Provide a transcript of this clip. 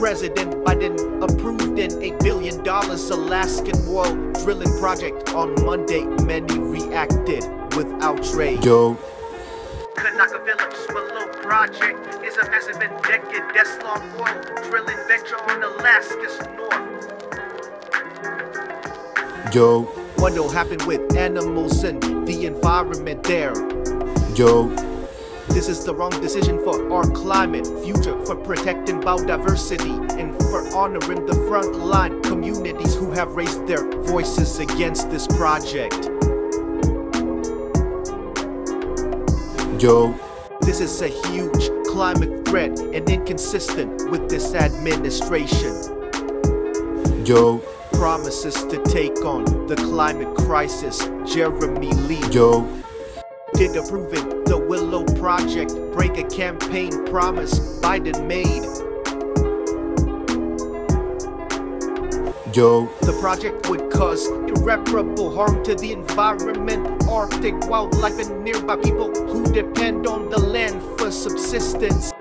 President Biden approved an $8 billion Alaskan oil drilling project on Monday. Many reacted with outrage. Yo, ConocoPhillips Willow project is a massive and decade-long oil drilling venture on Alaska's north. yo, What'll happen with animals and the environment there? yo, This is the wrong decision for our climate, future for protecting biodiversity, and for honoring the frontline communities who have raised their voices against this project. yo, This is a huge climate threat and inconsistent with this administration. yo, Promises to take on the climate crisis. Jeremy Lee yo, did approving the Willow Project break a campaign promise Biden made. yo, The project would cause irreparable harm to the environment, Arctic wildlife, and nearby people who depend on the land for subsistence.